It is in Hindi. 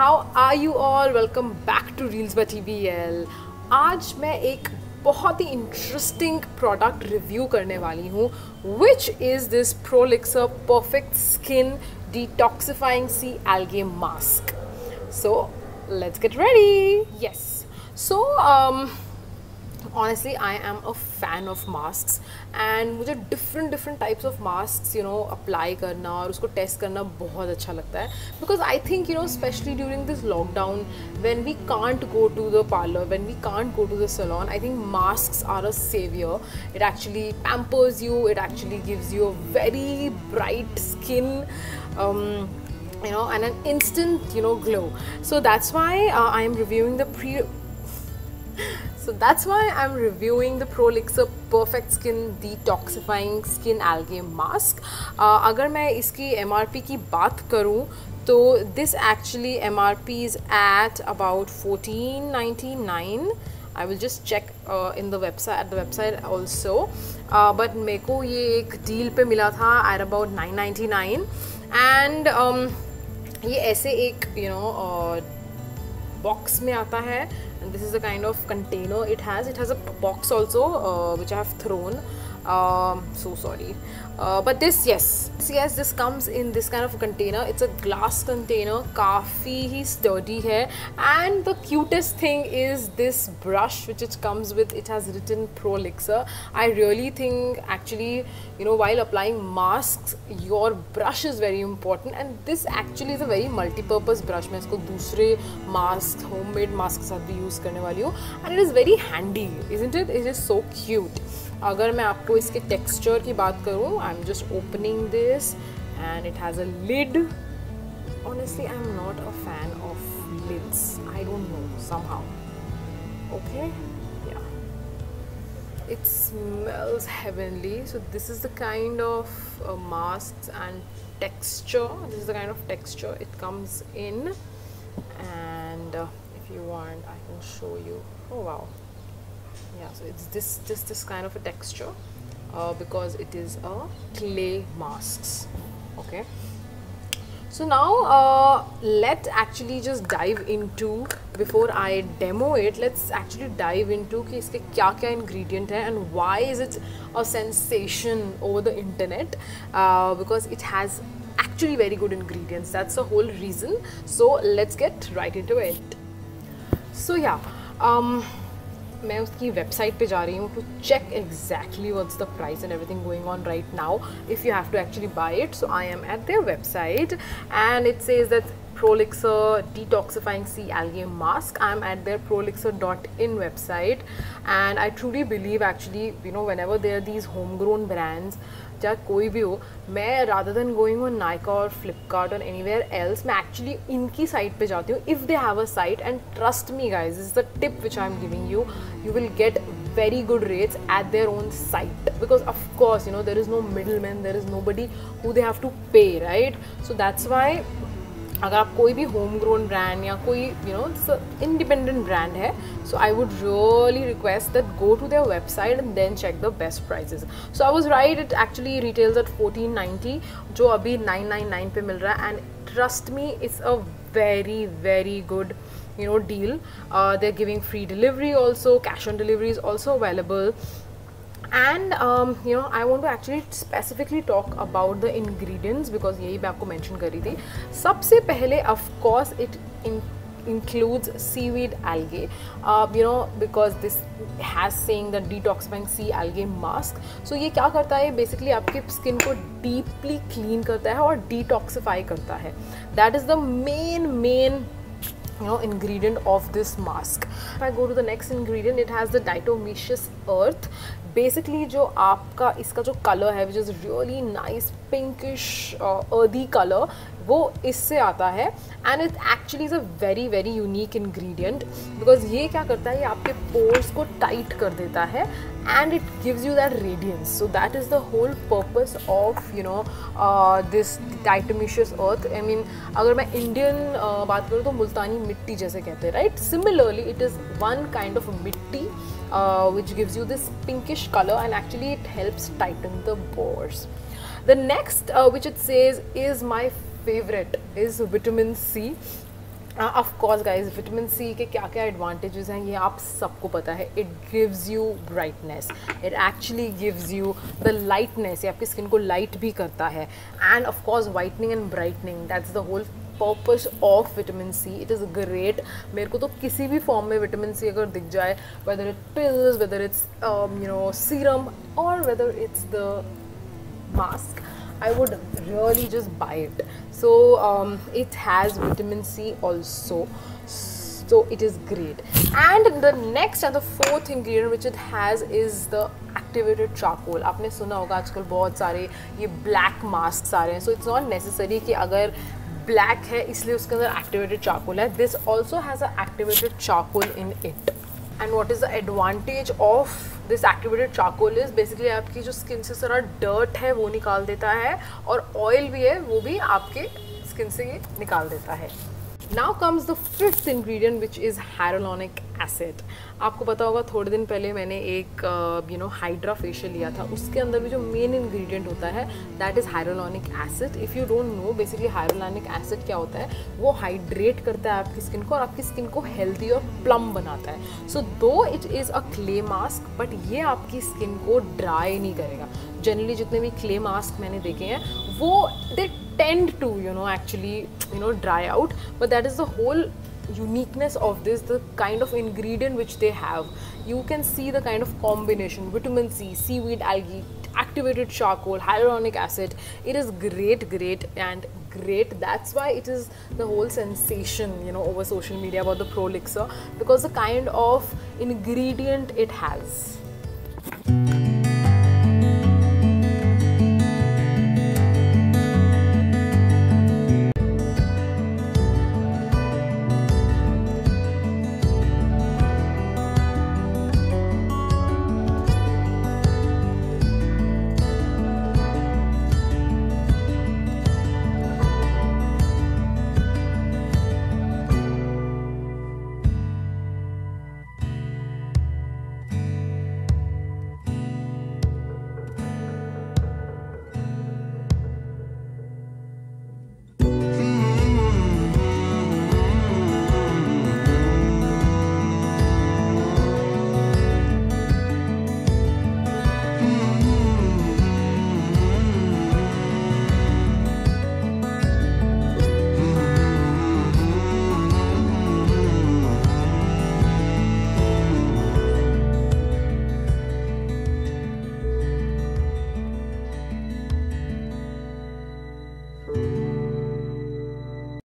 How are you all welcome back to reels by L आज मैं एक बहुत ही इंटरेस्टिंग प्रोडक्ट रिव्यू करने वाली हूँ which is this Prolixr perfect skin detoxifying sea algae mask so let's get ready yes so honestly i am a fan of masks and मुझे different different types of masks you know apply करना और उसको test करना बहुत अच्छा लगता है because I think you know especially during this lockdown when we can't go to the parlor when we can't go to the salon I think masks are a savior it actually pampers you it actually gives you a very bright skin um, you know and an instant you know glow so that's why uh, I am reviewing the pre so that's why I'm reviewing the Prolixer Perfect Skin Detoxifying Skin Algae Mask. Uh, अगर मैं इसकी MRP की बात करूँ तो this actually MRP is at about 14.99 I will just check uh, in the website at the website also uh, but मेरे को ये एक डील पे मिला था at about 9.99 and um, ये ऐसे एक know uh, बॉक्स में आता है and this is the kind of container. It has it has a box also uh, which I have thrown um, so sorry uh, but this yes yes this comes in this kind of container it's a glass container काफ़ी ही sturdy है and the cutest thing is this brush which it comes with it has written Prolixer I really think actually you know while applying masks your brush is very important and this actually is a very multi-purpose brush मैं इसको दूसरे mask homemade mask के साथ भी use करने वाली हूँ and it is very handy isn't it it is so cute अगर मैं आपको इसके टेक्सचर की बात करूँ I am just opening this and it has a lid honestly i'm not a fan of lids i don't know somehow okay yeah it smells heavenly so this is the kind of uh, masks and texture this is the kind of texture it comes in and uh, if you want i can show you oh wow yeah so it's this just this kind of a texture uh, because it is a clay masks okay so now uh, let's actually just dive into before I demo it let's actually dive into कि इसके क्या क्या ingredient है and why is it a sensation over the internet uh, because it has actually very good ingredients that's the whole reason so let's get right into it so yeah um, मैं उसकी वेबसाइट पे जा रही हूँ to check exactly what's the price and everything going on right now if you have to actually buy it so I am at their website and it's is that Prolixr detoxifying sea algae mask I am at their Prolixr dot in website and I truly believe actually you know whenever there these home grown brands चाहे कोई भी हो मैं rather than going on Nykaa और फ्लिपकार्ट और एनी वेयर एल्स मैं एक्चुअली इनकी साइट पे जाती हूँ if they have a site and trust me guys is the tip which I am giving you you will get very good rates at their own site because of course you know there is no middleman there is nobody who they have to pay right so that's why अगर आप कोई भी होम ग्रोन ब्रांड या कोई यू नो इंडिपेंडेंट ब्रांड है so I would really request that go to their website and then check the best prices so I was right it actually retails at fourteen ninety जो अभी नाइन नाइन नाइन पे मिल रहा है and trust me it's a very very good you know deal. Uh, they're giving free delivery also cash on delivery is also available. Um, you know I want to actually specifically talk about the ingredients because यही मैं आपको mention कर रही थी सबसे पहले it in, includes seaweed algae uh, you know because this has saying the detoxifying sea algae mask so ये क्या करता है basically आपके skin को deeply clean करता है और detoxify करता है that is the main main you know ingredient of this mask if i go to the next ingredient it has the diatomaceous earth basically जो आपका इसका जो कलर है which is really nice pinkish earthy colour वो इससे आता है। And it actually is a very very unique ingredient because ये क्या करता है ये आपके पोर्स को टाइट कर देता है and it gives you that radiance so that is the whole purpose of you know this diatomaceous earth I mean अगर मैं इंडियन uh, बात करूँ तो मुल्तानी मिट्टी जैसे कहते हैं right similarly it is one kind of mitti uh, which gives you this pinkish color and actually it helps tighten the pores. The next uh, which it says is my favorite is vitamin C of course guys vitamin C के क्या क्या एडवांटेजेस हैं ये आप सबको पता है it gives you brightness it actually gives you the lightness ये आपकी स्किन को लाइट भी करता है and of course whitening and brightening that's the whole purpose of vitamin C it is great मेरे को तो किसी भी फॉर्म में विटामिन सी अगर दिख जाए whether it peels whether it's you know serum और whether it's the mask I would really just buy it so it has vitamin C also so it is great and the next and the fourth ingredient which it has is the activated charcoal आपने सुना होगा आजकल बहुत सारे ये ब्लैक मास्क आ रहे हैं। सो इट्स नॉट नेसेसरी कि अगर ब्लैक है इसलिए उसके अंदर एक्टिवेटेड चाकुल है. This also has activated charcoal in it and what is the advantage of this activated charcoal is basically आपकी जो स्किन से सारा डर्ट है, वो निकाल देता है और ऑयल भी है, वो भी आपके स्किन से ये निकाल देता है. Now comes the fifth ingredient which is hyaluronic acid आपको पता होगा, थोड़े दिन पहले मैंने एक यू नो हाइड्रा फेशियल लिया था। उसके अंदर भी जो मेन इंग्रेडिएंट होता है that is hyaluronic acid if you don't know basically hyaluronic acid क्या होता है? वो हाइड्रेट करता है आपकी स्किन को और आपकी स्किन को हेल्दी और प्लम बनाता है। So though it is a clay mask but ये आपकी स्किन को ड्राई नहीं करेगा। जनरली जितने भी क्ले मास्क मैंने देखे हैं वो they tend to you know actually you know dry out but that is the whole uniqueness of this the kind of ingredient which they have you can see the kind of combination vitamin c seaweed algae activated charcoal hyaluronic acid it is great great and great that's why it is the whole sensation you know over social media about the pro elixir because the kind of ingredient it has